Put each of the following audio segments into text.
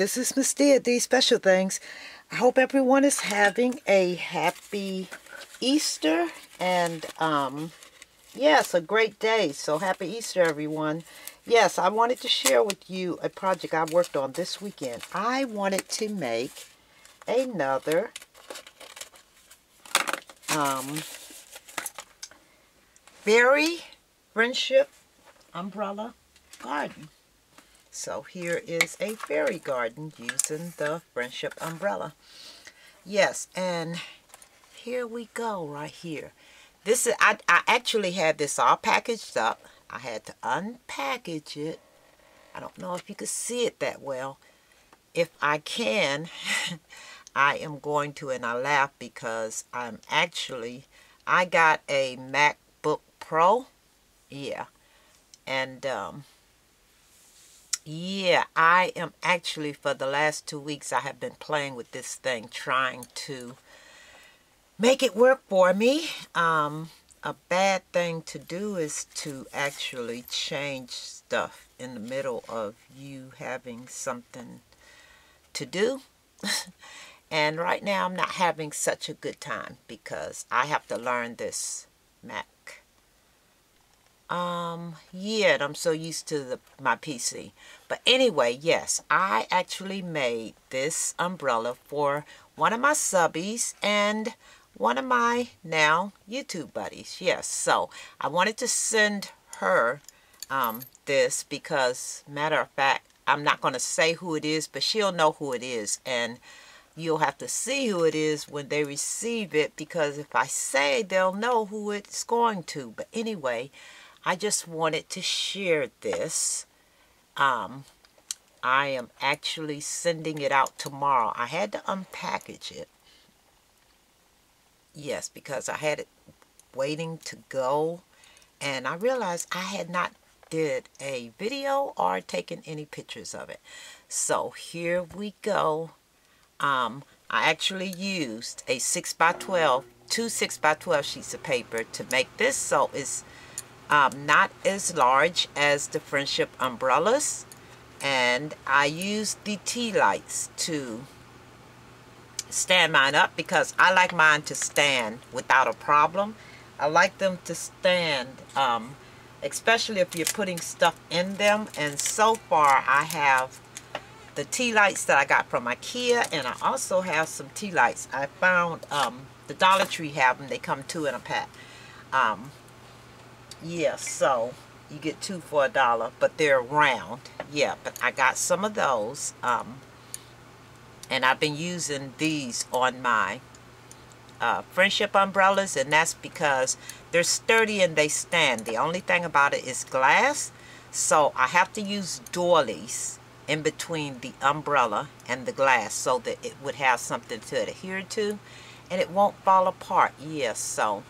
Hi, this is Miss D at Dee's Special Things. I hope everyone is having a happy Easter and um yes, a great day. So happy Easter everyone. Yes, I wanted to share with you a project I worked on this weekend. I wanted to make another um berry friendship umbrella garden. So here is a fairy garden using the Friendship umbrella. Yes, and here we go right here. This is I, I actually had this all packaged up. I had to unpackage it. I don't know if you can see it that well. If I can, I am going to, and I laugh because I'm actually, I got a MacBook Pro. Yeah. And um, yeah, I am actually, for the last two weeks, I have been playing with this thing, trying to make it work for me. Um, a bad thing to do is to actually change stuff in the middle of you having something to do. and right now I'm not having such a good time because I have to learn this Mac um, yeah, I'm so used to the, my PC. But anyway, yes, I actually made this umbrella for one of my subbies and one of my now YouTube buddies. Yes, so I wanted to send her um, this because, matter of fact, I'm not going to say who it is, but she'll know who it is. And you'll have to see who it is when they receive it because if I say, they'll know who it's going to. But anyway, I just wanted to share this. Um, I am actually sending it out tomorrow. I had to unpackage it. Yes, because I had it waiting to go. And I realized I had not did a video or taken any pictures of it. So here we go. Um, I actually used a 6 by 12 two 6 by 12 sheets of paper to make this. So it's um, not as large as the Friendship umbrellas. And I used the tea lights to stand mine up because I like mine to stand without a problem. I like them to stand, um, especially if you're putting stuff in them. And so far I have the tea lights that I got from Ikea and I also have some tea lights. I found um, the Dollar Tree have them. They come two in a pack. Um, yeah so you get two for a dollar but they're round. Yeah but I got some of those um, and I've been using these on my uh, friendship umbrellas and that's because they're sturdy and they stand. The only thing about it is glass so I have to use doilies in between the umbrella and the glass so that it would have something to adhere to and it won't fall apart. Yes yeah, so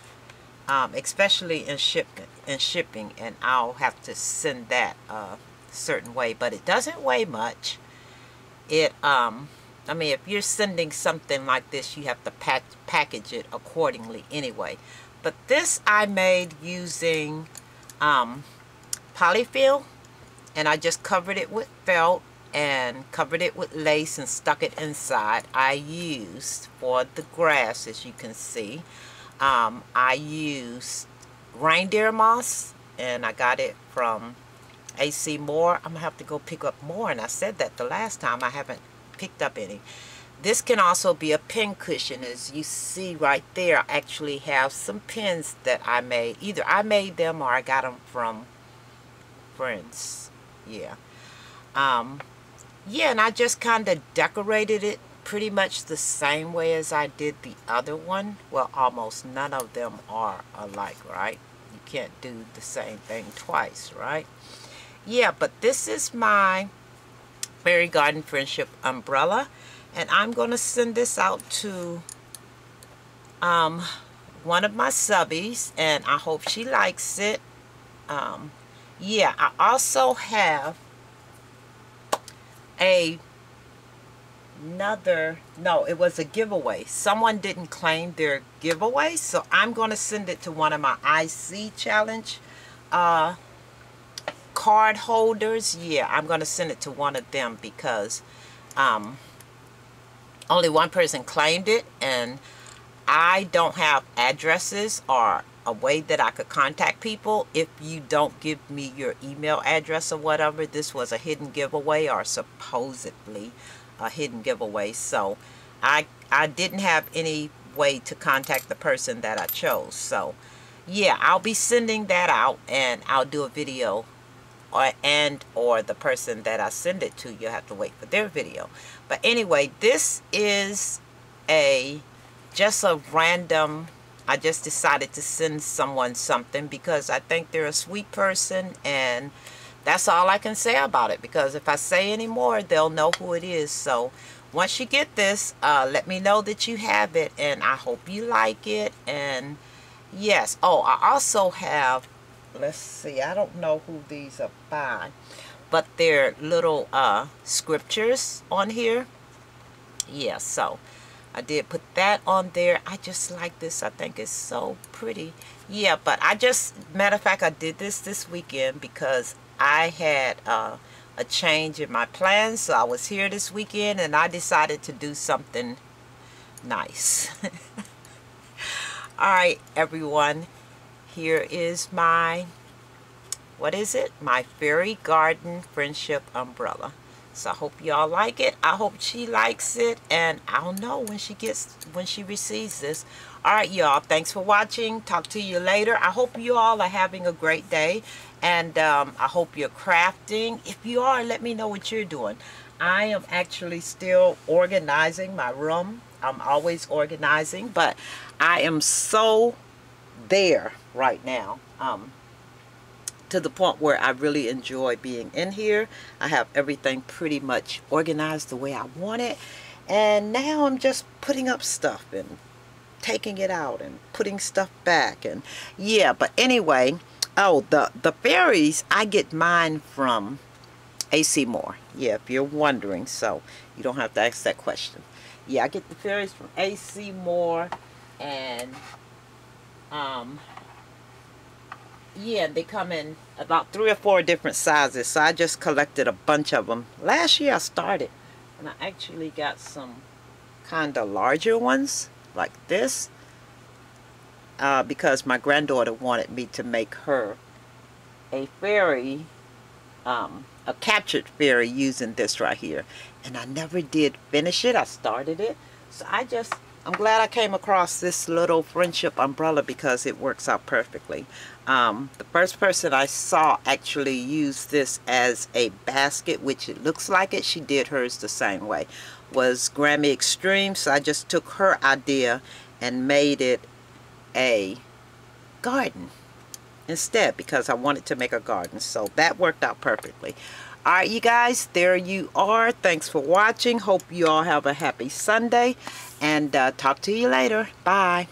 um, especially in shipping in shipping and I'll have to send that a certain way but it doesn't weigh much. It um I mean if you're sending something like this you have to pack, package it accordingly anyway. But this I made using um, polyfill and I just covered it with felt and covered it with lace and stuck it inside. I used for the grass as you can see um, I used reindeer moss and I got it from AC Moore. I'm going to have to go pick up more and I said that the last time I haven't picked up any. This can also be a pin cushion as you see right there. I actually have some pins that I made. Either I made them or I got them from friends. Yeah. Um, yeah, and I just kind of decorated it pretty much the same way as I did the other one. Well, almost none of them are alike, right? You can't do the same thing twice, right? Yeah, but this is my Fairy Garden Friendship umbrella. And I'm going to send this out to um, one of my subbies. And I hope she likes it. Um, yeah, I also have a another no it was a giveaway someone didn't claim their giveaway so I'm going to send it to one of my IC challenge uh, card holders yeah I'm going to send it to one of them because um, only one person claimed it and I don't have addresses or a way that I could contact people if you don't give me your email address or whatever. This was a hidden giveaway or supposedly a hidden giveaway. So I, I didn't have any way to contact the person that I chose. So yeah, I'll be sending that out and I'll do a video or and or the person that I send it to, you'll have to wait for their video. But anyway, this is a just a random I just decided to send someone something because I think they're a sweet person and that's all I can say about it because if I say any more they'll know who it is so once you get this uh, let me know that you have it and I hope you like it and yes oh I also have let's see I don't know who these are by but they're little uh, scriptures on here yeah so I did put that on there. I just like this. I think it's so pretty. Yeah, but I just, matter of fact, I did this this weekend because I had uh, a change in my plans. So I was here this weekend and I decided to do something nice. All right, everyone. Here is my, what is it? My Fairy Garden Friendship Umbrella. So I hope y'all like it. I hope she likes it. And I'll know when she gets, when she receives this. All right, y'all. Thanks for watching. Talk to you later. I hope you all are having a great day. And um, I hope you're crafting. If you are, let me know what you're doing. I am actually still organizing my room. I'm always organizing. But I am so there right now. Um, to the point where I really enjoy being in here. I have everything pretty much organized the way I want it. And now I'm just putting up stuff and taking it out and putting stuff back. And yeah, but anyway, oh, the, the fairies, I get mine from AC Moore. Yeah, if you're wondering, so you don't have to ask that question. Yeah, I get the fairies from AC Moore and um, yeah, they come in about three or four different sizes. So I just collected a bunch of them. Last year I started and I actually got some kind of larger ones like this uh, because my granddaughter wanted me to make her a fairy, um, a captured fairy using this right here. And I never did finish it. I started it. So I just I'm glad I came across this little friendship umbrella because it works out perfectly. Um, the first person I saw actually use this as a basket, which it looks like it. She did hers the same way. Was Grammy Extreme, so I just took her idea and made it a garden instead because I wanted to make a garden. So that worked out perfectly. Alright you guys, there you are. Thanks for watching. Hope you all have a happy Sunday. And uh, talk to you later. Bye.